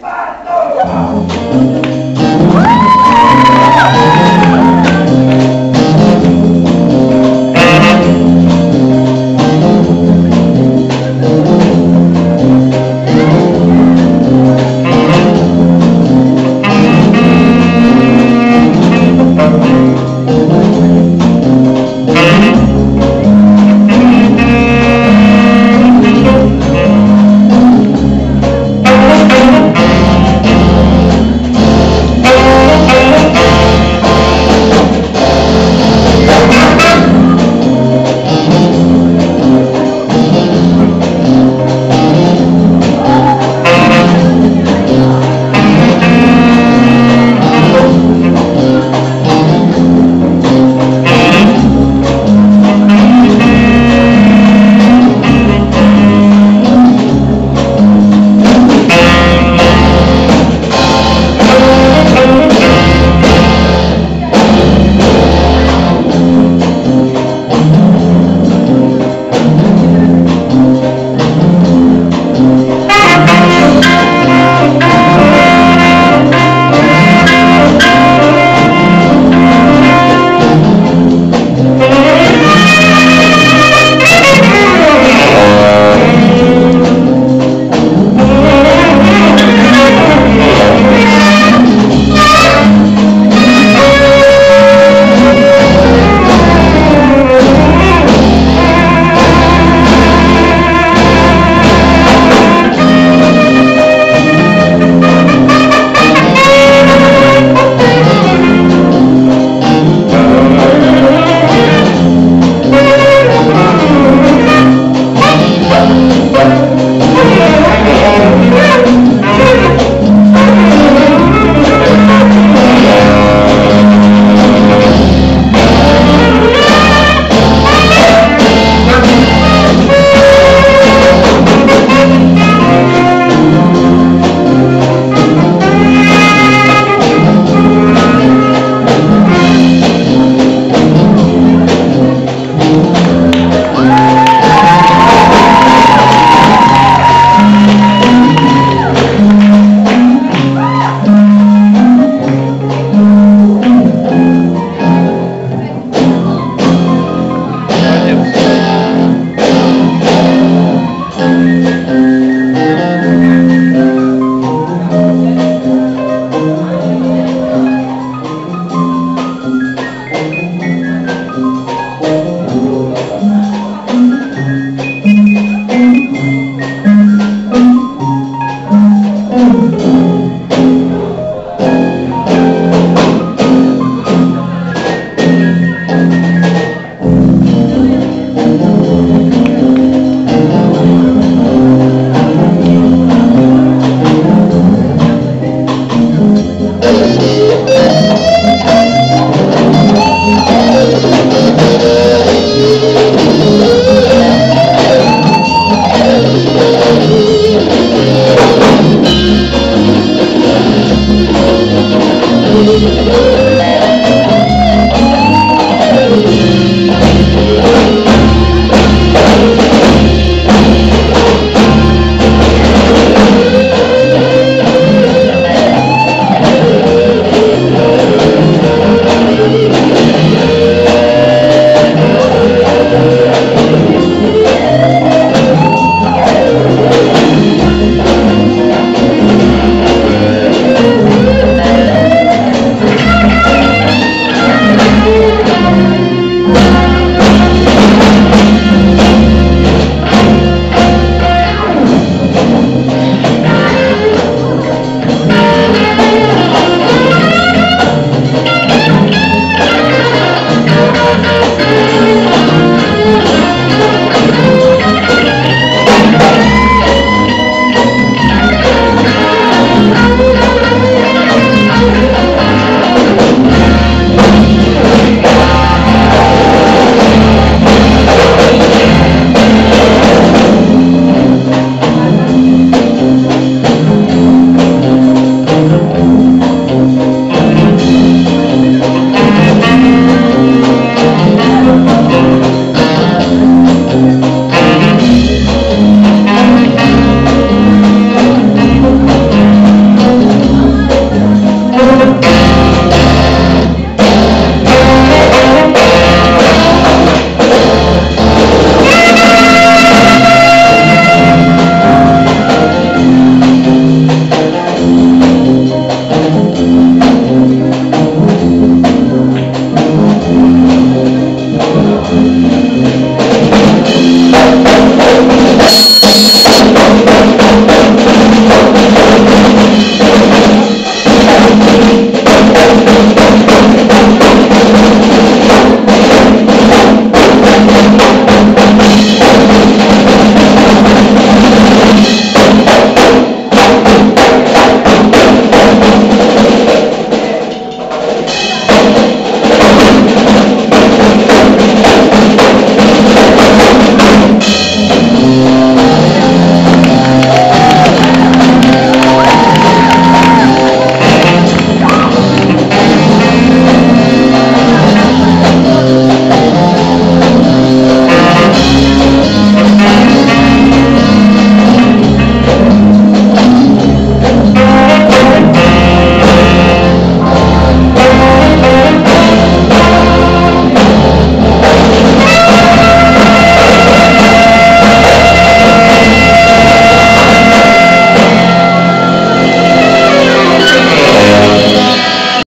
Father.